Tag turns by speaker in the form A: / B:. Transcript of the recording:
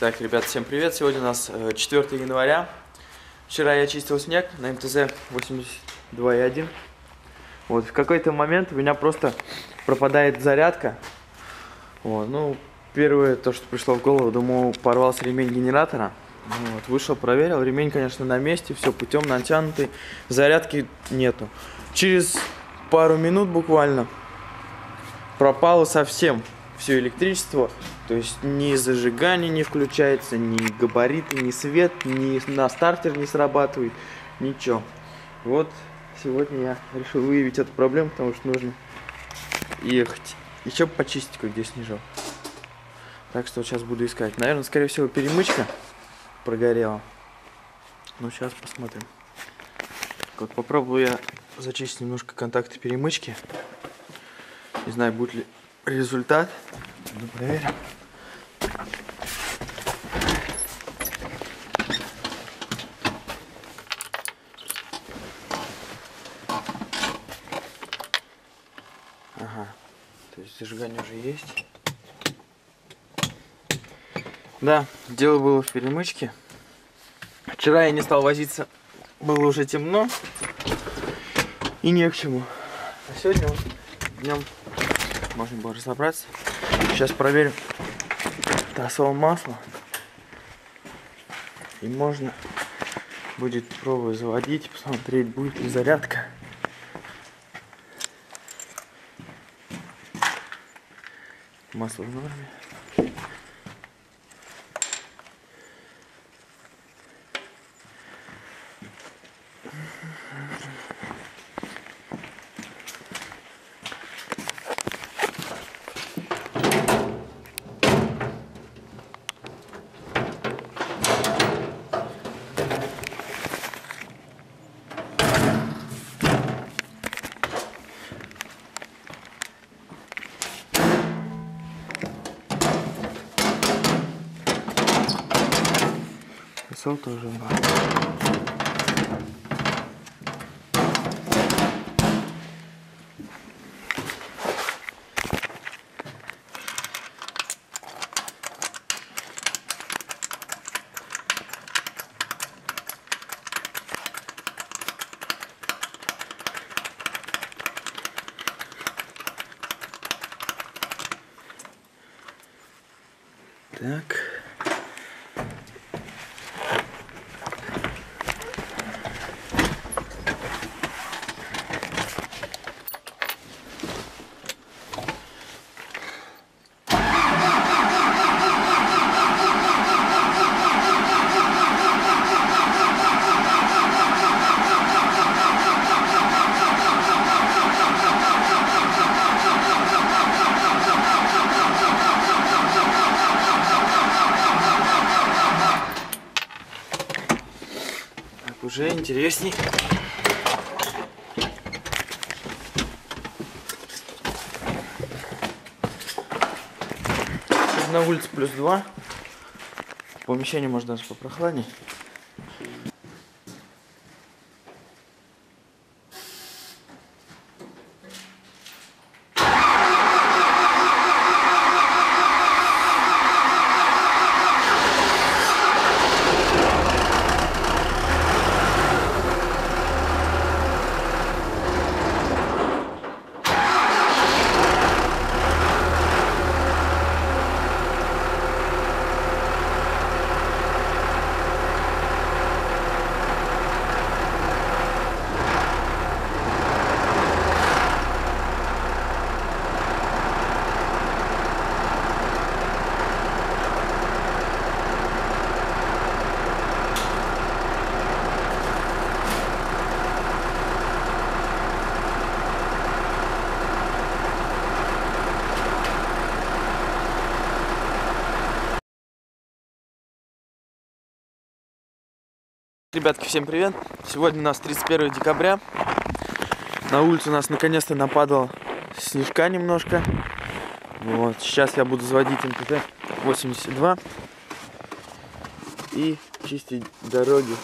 A: Так, ребят, всем привет. Сегодня у нас э, 4 января. Вчера я чистил снег на МТЗ 82.1. Вот, в какой-то момент у меня просто пропадает зарядка. Вот, ну, первое, то, что пришло в голову, думаю, порвался ремень генератора. Вот, вышел, проверил, ремень, конечно, на месте, все путем натянутый, зарядки нету. Через пару минут буквально пропало совсем все электричество. То есть ни зажигание не включается, ни габариты, ни свет, ни на стартер не срабатывает, ничего. Вот сегодня я решил выявить эту проблему, потому что нужно ехать. Еще почистить кое-где снежок. Так что сейчас буду искать. Наверное, скорее всего, перемычка прогорела. Ну, сейчас посмотрим. Вот попробую я зачистить немножко контакты перемычки. Не знаю, будет ли результат. Ну, проверим. Ага. То есть зажигание уже есть. Да, дело было в перемычке. Вчера я не стал возиться, было уже темно и не к чему. А сегодня вот днем можно было разобраться. Сейчас проверим тосол масла. И можно будет пробовать заводить, посмотреть, будет ли зарядка. Масло в норме. Тосол тоже норме. Так. Уже интересней. На улице плюс два. Помещение может даже попрохладнее. Ребятки, всем привет! Сегодня у нас 31 декабря. На улице у нас наконец-то нападало снежка немножко. Вот, сейчас я буду заводить МТТ 82 и чистить дороги